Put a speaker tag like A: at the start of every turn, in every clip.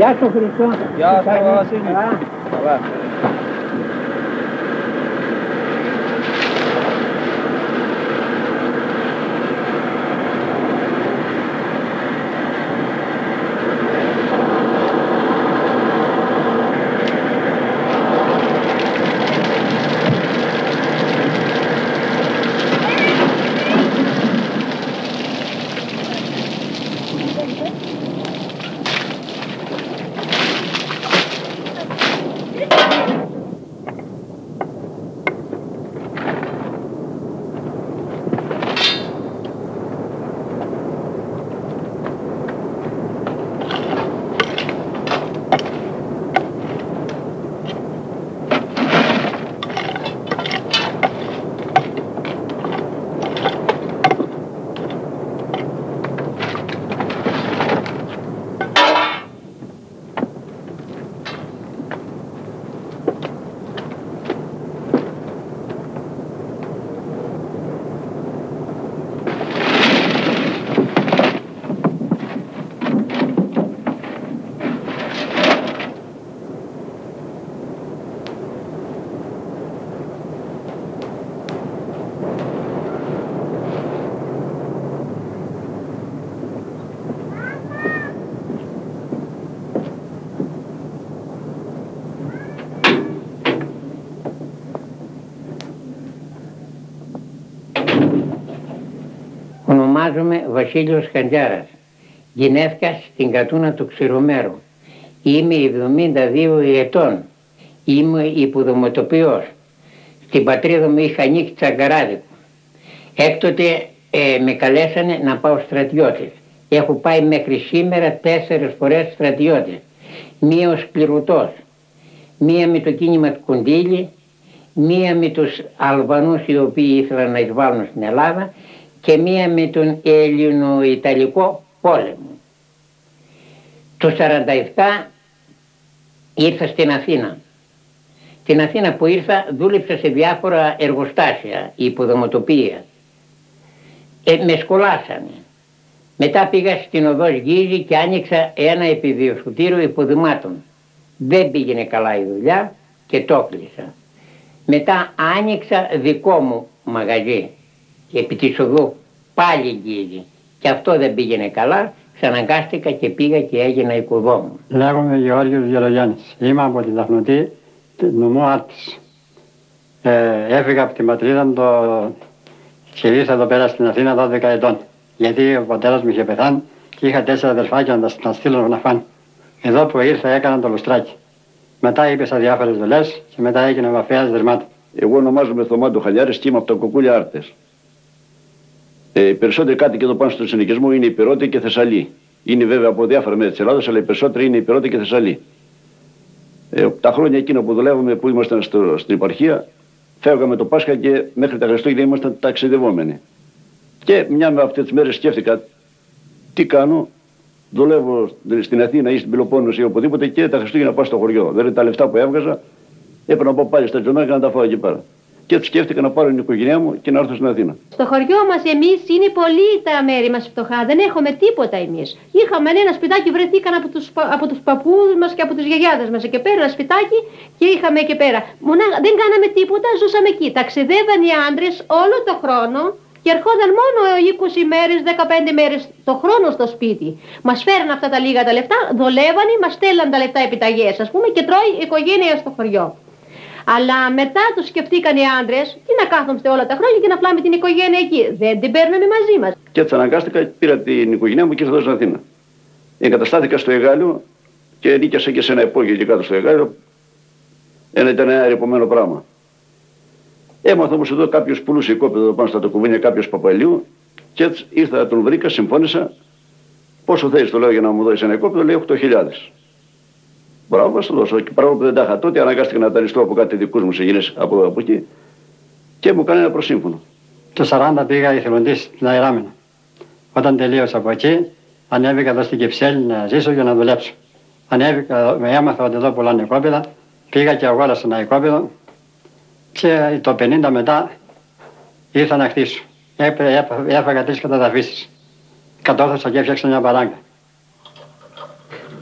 A: Ja sam
B: Hristo. Ja sam Vasilij.
A: Ονομάζομαι Βασίλειος Χαντζάρας. Γυναίκα στην κατούνα του Ξηρομέρου. Είμαι 72 ετών. Είμαι υποδομοτοποιός. Στην πατρίδα μου είχα ανοίξει τσαγκαράδικο. Έκτοτε ε, με καλέσανε να πάω στρατιώτης. Έχω πάει μέχρι σήμερα τέσσερις φορές στρατιώτης. Μία ως κληρωτός, μία με το κίνημα του Κοντήλη, μία με τους Αλβανούς οι οποίοι ήθελαν να εισβάλλουν στην Ελλάδα και μία με τον Ελληνο-Ιταλικό πόλεμο. Το 1947 ήρθα στην Αθήνα. Στην Αθήνα που ήρθα δούλεψα σε διάφορα εργοστάσια, υποδομοτοπία. Ε, με σκολάσανε. Μετά πήγα στην οδός Γίζη και άνοιξα ένα επιδιοσκουτήριο υποδημάτων. Δεν πήγαινε καλά η δουλειά και το κλείσα. Μετά άνοιξα δικό μου μαγαζί επί της οδού πάλι Γίζη. Και αυτό δεν πήγαινε καλά, ξαναγκάστηκα και πήγα και έγινα οικοδόμου.
C: Λέγομαι Γεώργιος Γερογιάννης. Είμαι από την Δαφνωτή, νομό Άρτης. Ε, έφυγα από την πατρίδα μου το... και ήρθα εδώ πέρα στην Αθήνα 12 ετών. Γιατί ο πατέρας μου είχε πεθάνει και είχα τέσσερα αδερφάκια να τα στείλω να φάνε. Εδώ που ήρθα έκανα το λουστράκι. Μετά είπε σε διάφορες δουλειές και μετά έγινε βαφέα δερμάτων.
D: Εγώ ονομάζομαι Θωμάντο Χαλιάρη και είμαι από τα Κουκούλια Άρτες. Ε, οι περισσότεροι κάτοικοι εδώ πάνω στο συνοικισμό είναι Υπηρώτη και Θεσσαλή. Είναι βέβαια από διάφορα μέρη της Ελλάδα, αλλά οι περισσότεροι είναι Υπηρώτη και Θεσσαλή. Ε, τα χρόνια εκείνα που δουλεύαμε, που ήμασταν στο, στην επαρχία, φεύγαμε το Πάσχα και μέχρι τα Χριστούγεννα ήμασταν ταξιδευόμενοι. Και μια με αυτές τις μέρες σκέφτηκα τι κάνω. Δουλεύω στην Αθήνα ή στην Πελοπόννησο ή οπουδήποτε και τα Χριστούγεννα πάω στο χωριό. Δηλαδή τα λεφτά που έβγαζα έπρεπε να πάω πάλι στα τζονάκια να τα φάω εκεί πέρα. Και έτσι σκέφτηκα να πάρω την οικογένειά μου και να έρθω στην Αθήνα.
E: Στο χωριό μας, εμείς είναι πολύ τα μέρη μας φτωχά. Δεν έχουμε τίποτα εμείς. Είχαμε ένα σπιτάκι, βρεθήκαν από τους από τους παππούς μας και από τους γιαγιάδες μας. Και πέρα ένα σπιτάκι και είχαμε εκεί πέρα. Μονά, δεν κάναμε τίποτα, ζούσαμε εκεί. Ταξιδεύαν οι άντρες όλο το χρόνο και ερχόταν μόνο 20 μέρες, 15 μέρες το χρόνο στο σπίτι. Μας φέραν αυτά τα λίγα τα λεφτά, δουλεύανε, μας στέλναν τα λεφτά επιταγές, ας πούμε, και τρώει η οικογένεια στο χωριό. Αλλά μετά του σκεφτήκαν οι άντρες, τι να κάθομαστε όλα τα χρόνια και να φλάμε την οικογένεια εκεί. Δεν την παίρναμε μαζί μας.
D: Και έτσι αναγκάστηκα, πήρα την οικογένειά μου και ήρθα εδώ στην Αθήνα. Εγκαταστάθηκα στο Εγάλιο και νίκιασα και σε ένα υπόγειο εκεί κάτω στο Εγάλιο. Ένα ήταν ένα ρηπομένο πράγμα. Έμαθα όμως εδώ κάποιος πουλούσε οικόπεδο πάνω στα τοκουβίνια, κάποιος παπαλιού και έτσι ήρθα, τον βρήκα, συμφώνησα. Πόσο θέλεις, το λέω για να μου δώσεις ένα οικόπεδο, λέει 8.000. Μπράβο, θα το δώσω. Και πράγμα που δεν τα είχα τότε, αναγκάστηκα να ταριστώ από κάτι δικούς μου συγγενεί από, από εκεί και μου κάνει ένα προσύμφωνο.
C: Το 40 πήγα εθελοντή στην Αϊράμινα. Όταν τελείωσα από εκεί, ανέβηκα εδώ στην Κυψέλη να ζήσω και να δουλέψω. Ανέβηκα, με έμαθα ότι εδώ πουλάνε οικόπεδα, πήγα και αγόρασα ένα οικόπεδο Και το 50 μετά ήρθα να χτίσω. Έφαγα τρεις καταδαφίσεις. Κατόρθωσα και έφτιαξα μια παράγκα.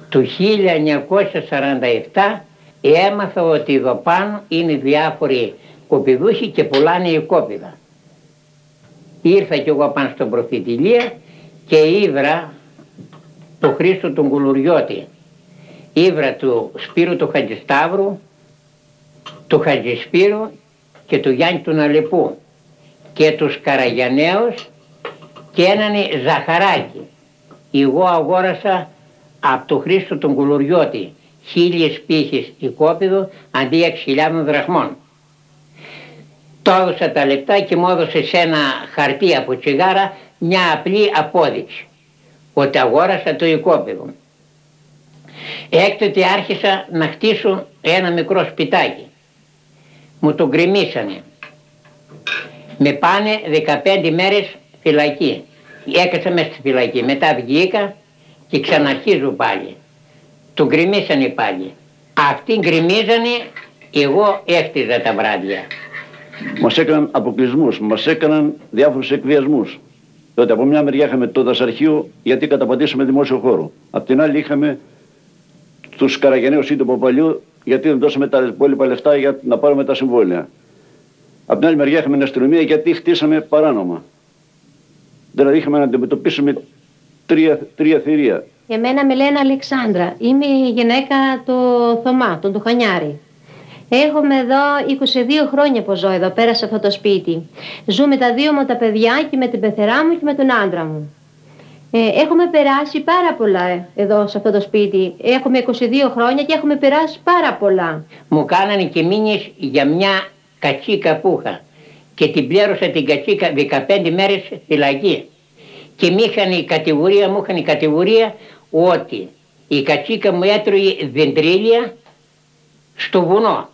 A: Του 1947 έμαθα ότι εδώ πάνω είναι διάφοροι κοπηδούχοι και πουλάνε η κόπηδα. Ήρθα κι εγώ πάνω στον προφητηλία και ήβρα του Χρήστο τον Κουλουριώτη, ήβρα του Σπύρου του Χατζησταύρου, του Χατζησπύρου και του Γιάννη του Ναλεπού και τους Καραγιανέους και έναν Ζαχαράκι. Εγώ αγόρασα από το Χρήστο τον Κουλουριώτη χίλιες πύχες οικόπεδο αντί 6.000 δραχμών. Το έδωσα τα λεπτά και μου έδωσε σε ένα χαρτί από τσιγάρα μια απλή απόδειξη ότι αγόρασα το οικόπεδο. Έκτοτε άρχισα να χτίσω ένα μικρό σπιτάκι. Μου το γκρεμίσανε. Με πάνε 15 μέρες φυλακή. Έκασα μέσα στη φυλακή. Μετά βγήκα και ξαναρχίζω πάλι. Του γκρεμίσανε πάλι. Αυτοί γκρεμίζανε, εγώ έχτιζα τα βράδια.
D: Μας έκαναν αποκλεισμούς, μας έκαναν διάφορους εκβιασμούς. Τότε από μια μεριά είχαμε το δασαρχείο γιατί καταπατήσαμε δημόσιο χώρο. Απ' την άλλη είχαμε τους καραγενέους ή του Παπαλιού γιατί δεν δώσαμε τα υπόλοιπα λεφτά για να πάρουμε τα συμβόλαια. Απ' την άλλη μεριά είχαμε την αστυνομία γιατί χτίσαμε παράνομα. Δηλαδή είχαμε να αντιμετωπίσουμε τρία, τρία θηρία.
E: Εμένα με λένε Αλεξάνδρα. Είμαι η γυναίκα του Θωμά, τον Τουχανιάρη. Έχουμε εδώ 22 χρόνια που ζω εδώ πέρα σε αυτό το σπίτι. Ζούμε τα δύο μου τα παιδιά και με την πεθερά μου και με τον άντρα μου. Ε, έχουμε περάσει πάρα πολλά ε, εδώ σε αυτό το σπίτι. Έχουμε 22 χρόνια και έχουμε περάσει πάρα πολλά.
A: Μου κάνανε και μήνες για μια κατσίκα που είχα και την πλέρωσα την κατσίκα 15 μέρες φυλακή. Και μου είχαν η κατηγορία, μου είχαν η κατηγορία ότι η κατσίκα μου έτρωγε δεντρίλια στο βουνό.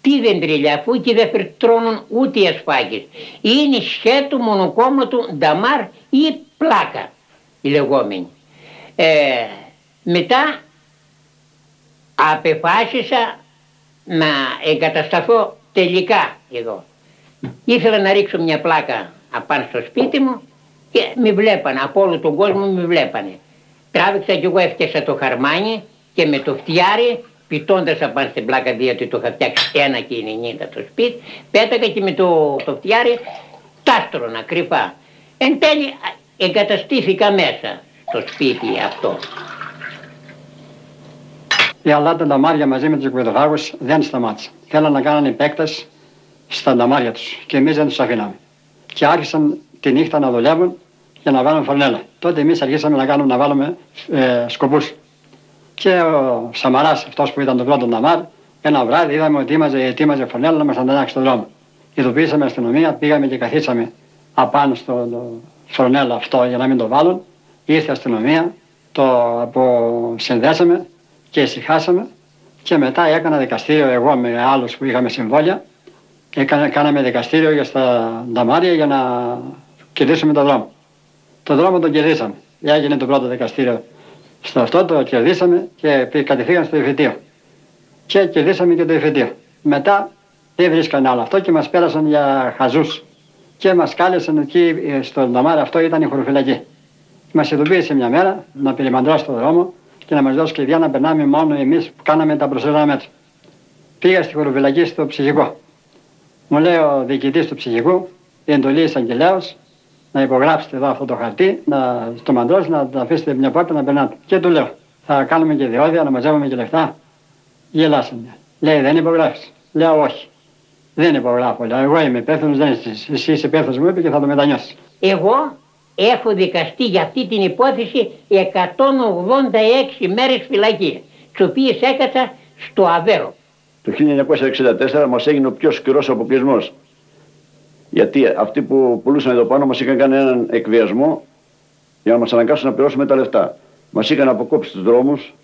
A: Τι δεντρίλια, αφού εκεί δεν τρώνουν ούτε οι ασφάγες. Είναι σχέτου μονοκόμματου νταμάρ ή πλάκα η λεγόμενη. Ε, μετά απεφάσισα να εγκατασταθώ τελικά εδώ. Ήθελα να ρίξω μια πλάκα απάνω στο σπίτι μου και με βλέπανε, από όλο τον κόσμο με βλέπανε. Τράβηξα και εγώ έφτιασα το χαρμάνι και με το φτιάρι πιτώντας απάνω στην πλάκα διότι το είχα φτιάξει ένα και είναι το σπίτι, πέτακα και με το, το φτιάρι τάστρωνα κρυφά. Εν τέλει εγκαταστήθηκα μέσα στο σπίτι αυτό.
C: Οι αλάτα νταμάρια μαζί με τους οικοδοφάγους δεν σταμάτησαν. Θέλαν να κάνουν επέκταση στα νταμάρια τους και εμείς δεν τους αφήναμε. Και άρχισαν τη νύχτα να δουλεύουν για να βάλουν φορνέλα. Τότε εμείς αρχίσαμε να κάνουμε να βάλουμε ε, σκοπούς. Και ο Σαμαράς, αυτός που ήταν το πρώτο νταμάρ, ένα βράδυ είδαμε ότι ετοίμαζε, ετοίμαζε φορνέλα να μας ανταλλάξει στον δρόμο. Ειδοποιήσαμε αστυνομία, πήγαμε και καθίσαμε απάνω στο φορνέλα αυτό για να μην το βάλουν. Ήρθε η αστυνομία, το αποσυνδέσαμε και ησυχάσαμε και μετά έκανα δικαστήριο εγώ με άλλους που είχαμε συμβόλια Έκανα, κάναμε δικαστήριο για στα νταμάρια για να κερδίσουμε τον δρόμο. Το δρόμο τον κερδίσαμε. Έγινε το πρώτο δικαστήριο. Στο αυτό το κερδίσαμε και κατευθείαν στο εφετείο. Και κερδίσαμε και το εφετείο. Μετά δεν βρίσκαν άλλο αυτό και μας πέρασαν για χαζούς. Και μας κάλεσαν εκεί στο νταμάρι αυτό ήταν η χωροφυλακή. Μας ειδοποίησε μια μέρα να περιμαντρώσει το δρόμο και να μας δώσει κλειδιά να περνάμε μόνο εμείς που κάναμε τα προσωρινά μέτρα. Πήγα στη χωροφυλακή στο ψυχικό. Μου λέει ο διοικητής του ψυχικού, η εντολή εισαγγελέως, να υπογράψετε εδώ αυτό το χαρτί, να το μαντρώσει, να το αφήσετε μια πόρτα να περνάτε. Και του λέω, θα κάνουμε και διόδια, να μαζεύουμε και λεφτά. Γελάσαμε. Λέει, δεν υπογράφεις. Λέω, όχι. Δεν υπογράφω. Λέω, εγώ είμαι υπεύθυνος, δεν είσαι. Εσύ είσαι υπεύθυνος, μου είπε και θα το μετανιώσεις.
A: Εγώ έχω δικαστεί για αυτή την υπόθεση 186 μέρες φυλακή, τις οποίες έκατσα στο Αβέρο.
D: Το 1964 μας έγινε ο πιο σκληρός αποκλεισμός. Γιατί αυτοί που πουλούσαν εδώ πάνω μας είχαν κάνει έναν εκβιασμό για να μας αναγκάσουν να πληρώσουμε τα λεφτά. Μας είχαν αποκόψει τους δρόμους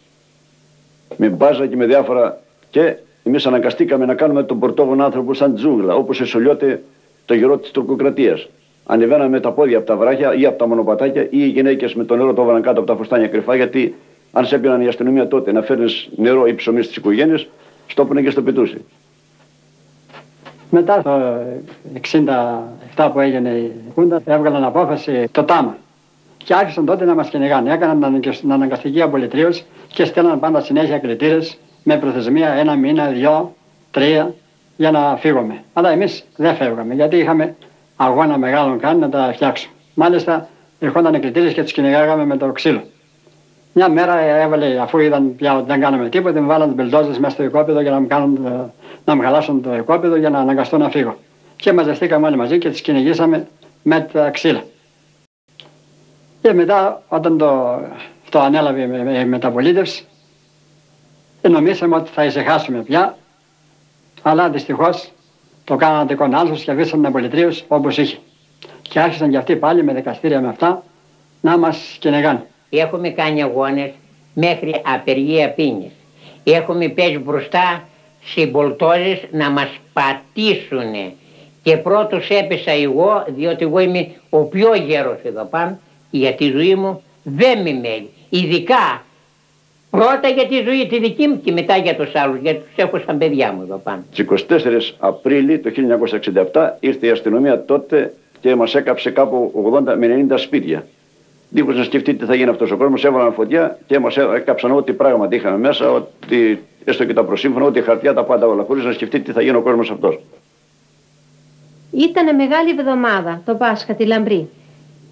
D: με μπάζα και με διάφορα και εμείς αναγκαστήκαμε να κάνουμε τον πορτόγωνο άνθρωπο σαν τζούγλα όπως εσωλιώται το γερό της τουρκοκρατίας. Ανεβαίναμε με τα πόδια από τα βράχια ή από τα μονοπατάκια ή οι γυναίκες με το νερό το έβαλαν κάτω από τα φουστάνια κρυφά γιατί αν σε έπαιρναν η αστυνομία τότε να φέρνεις νερό ή ψωμί στις οικογένειες, στόπνουνε και στο πετούσι.
C: Μετά το 67 που έγινε η Κούντα έβγαλαν απόφαση το ΤΑΜΑ και άρχισαν τότε να μας κυνηγάνε. Έκαναν την αναγκαστική απολυτρίωση και στέλναν πάντα συνέχεια κριτήρες με προθεσμία ένα μήνα, δυο, τρία για να φύγουμε. Αλλά εμείς δεν φεύγαμε γιατί είχαμε αγώνα μεγάλων κάνει να τα φτιάξουμε. Μάλιστα ερχόταν κριτήρες και τους κυνηγάγαμε με το ξύλο. Μια μέρα έβαλε, αφού είδαν πια ότι δεν κάναμε τίποτα, μου βάλαν μπελτόζε μέσα στο οικόπεδο για να μου, κάνουν, να μου χαλάσουν το οικόπεδο για να αναγκαστώ να φύγω. Και μαζευτήκαμε όλοι μαζί και τις κυνηγήσαμε με τα ξύλα. Και μετά, όταν το, το ανέλαβε η μεταπολίτευση, νομίσαμε ότι θα ησυχάσουμε πια, αλλά δυστυχώς το κάνανε αντικονάλθο και αφήσαν την απολυτρίωση όπως είχε. Και άρχισαν και αυτοί πάλι με δικαστήρια με αυτά να μας κυνηγάνε.
A: Έχουμε κάνει αγώνες μέχρι απεργία πίνης. Έχουμε πέσει μπροστά συμπολτόζες να μας πατήσουν. Και πρώτος έπεσα εγώ, διότι εγώ είμαι ο πιο γέρος εδώ πάνω, για τη ζωή μου δεν με μέλει. Ειδικά πρώτα για τη ζωή τη δική μου και μετά για τους άλλους, γιατί τους έχω σαν παιδιά μου εδώ πάνω.
D: Στις 24 Απρίλη του 1967 ήρθε η αστυνομία τότε και μας έκαψε κάπου 80 με 90 σπίτια. Δίχως να σκεφτεί τι θα γίνει αυτός ο κόσμος, έβαλαν φωτιά και μας έκαψαν ό,τι πράγματι είχαμε μέσα, ότι, έστω και τα προσύμφωνα, ό,τι χαρτιά, τα πάντα όλα, χωρίς να σκεφτεί τι θα γίνει ο κόσμος αυτός.
E: Ήταν μεγάλη εβδομάδα το Πάσχα, τη Λαμπρή.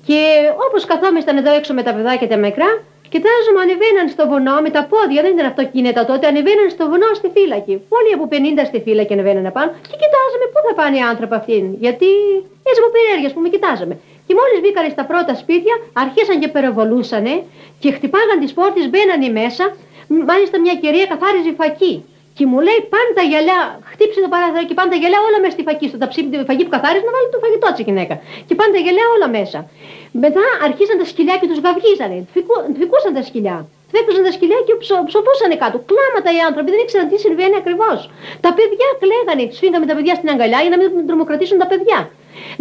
E: Και όπως καθόμασταν εδώ έξω με τα παιδάκια τα μικρά, κοιτάζουμε ανεβαίναν στο βουνό με τα πόδια, δεν ήταν αυτοκίνητα τότε, ανεβαίναν στο βουνό στη φύλακη. Όλοι από 50 στη φύλακη ανεβαίναν πάνω και κοιτάζαμε πού θα πάνε οι άνθρωποι αυτοί. Γιατί έτσι από περιέργεια που με κοιτάζαμε. Και μόλις μπήκαν στα πρώτα σπίτια, αρχίσαν και περιβολούσανε και χτυπάγαν τις πόρτες, μπαίνανε μέσα. Μάλιστα μια κυρία καθάριζε φακή. Και μου λέει πάντα τα γυαλιά, χτύπησε το παράθυρο και πάντα τα γυαλιά όλα μέσα στη φακή. Στο ταψί, τη φακή που καθάριζε να βάλει το φαγητό της γυναίκα. Και πάντα τα γυαλιά όλα μέσα. Μετά αρχίσαν τα σκυλιά και τους γαυγίζανε. Φυκούσαν τα σκυλιά. Φέκουσαν τα σκυλιά και ψω, ψωπούσαν κάτω. Κλάματα οι άνθρωποι, δεν ήξεραν τι συμβαίνει ακριβώς. Τα παιδιά κλαίγανε, σφίγγαμε τα παιδιά στην αγκαλιά για να μην τρομοκρατήσουν τα παιδιά.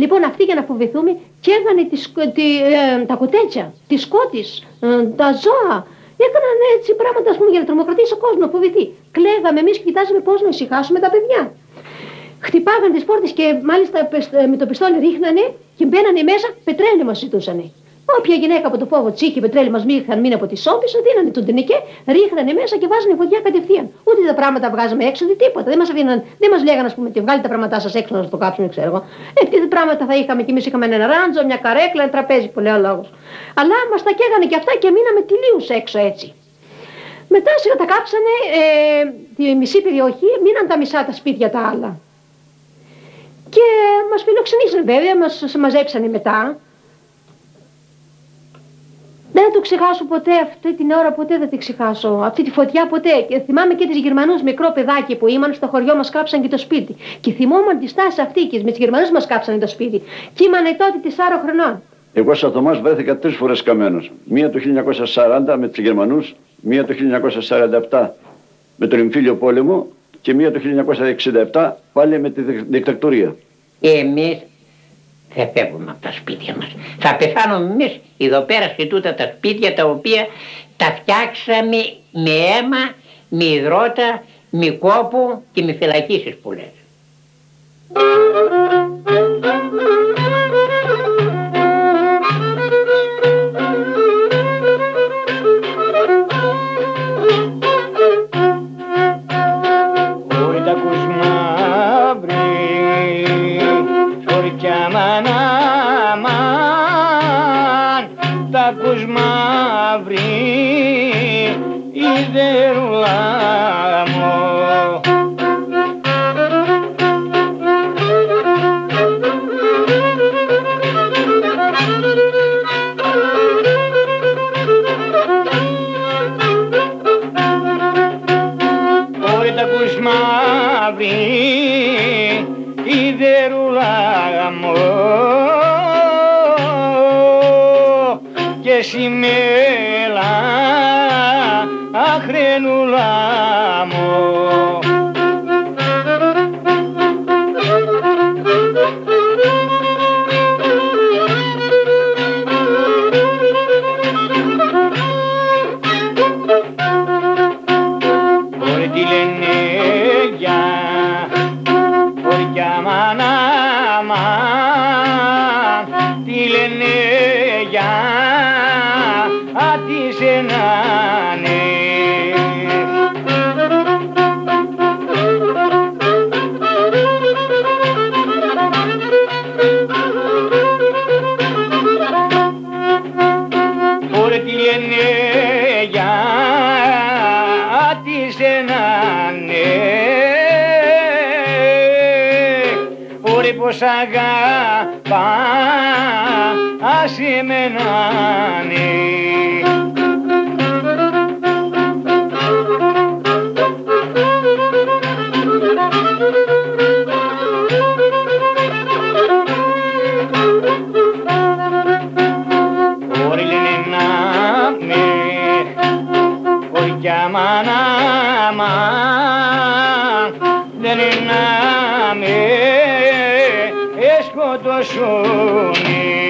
E: Λοιπόν, αυτοί για να φοβηθούμε καίγανε τις, τη, ε, τα κοτέτσια, τι σκότης, ε, τα ζώα. Έκαναν έτσι πράγματα πούμε, για να τρομοκρατήσει ο κόσμος, φοβηθεί. Κλαίγαμε εμείς και κοιτάζαμε πώς να ησυχάσουμε τα παιδιά. Χτυπάγαν τις πόρτες και μάλιστα με το πιστόλι ρίχνανε και μπαίνανε μέσα, πετρέλαιο μας ζητούσαν. Όποια γυναίκα από το φόβο τσίκη πετρέλαιο μας είχαν μείνει από τι όμπε, δίνανε τον τενεκέ, ρίχνανε μέσα και βάζανε φωτιά κατευθείαν. Ούτε τα πράγματα βγάζαμε έξω, ούτε τίποτα. Δεν μας δεν μας λέγανε, ας πούμε, ότι βγάλετε τα πράγματά σας έξω να το κάψουμε, ξέρω εγώ. Ε, τι πράγματα θα είχαμε κι εμείς είχαμε ένα ράντζο, μια καρέκλα, ένα τραπέζι που λέει ο λόγος. Αλλά μας τα καίγανε και αυτά και μείναμε τελείω έξω έτσι. Μετά σιγά τα κάψανε ε, τη μισή περιοχή, μείναν τα μισά τα σπίτια τα άλλα. Και μας φιλοξενήσαν βέβαια, μας μαζέψανε μετά. Δεν θα το ξεχάσω ποτέ αυτή την ώρα, ποτέ δεν τη ξεχάσω. Αυτή τη φωτιά ποτέ. Και θυμάμαι και τις Γερμανούς μικρό παιδάκι που ήμαν στο χωριό μας κάψαν και το σπίτι. Και θυμόμουν τη στάση αυτή και με του Γερμανούς μας κάψαν το σπίτι. Και ήμανε τότε 4 χρονών.
D: Εγώ σαν Θωμάς βρέθηκα τρεις φορές καμένος. Μία το 1940 με τους Γερμανούς, μία το 1947 με τον εμφύλιο πόλεμο και μία το 1967 πάλι με τη δικτατορία.
A: Εμείς δεν φεύγουμε από τα σπίτια μας. Θα πεθάνουμε εμείς εδώ πέρα σε τούτα τα σπίτια τα οποία τα φτιάξαμε με αίμα, με υδρότα, με κόπο και με φυλακίσεις πολλές.
F: αμάν κι αμάν, αμάν τα ακούς μαύρη η δερουλά μου. Ατισενάνε Ωραία πως αγαπά ασημένανε Όρι να με εσκοτωσούνε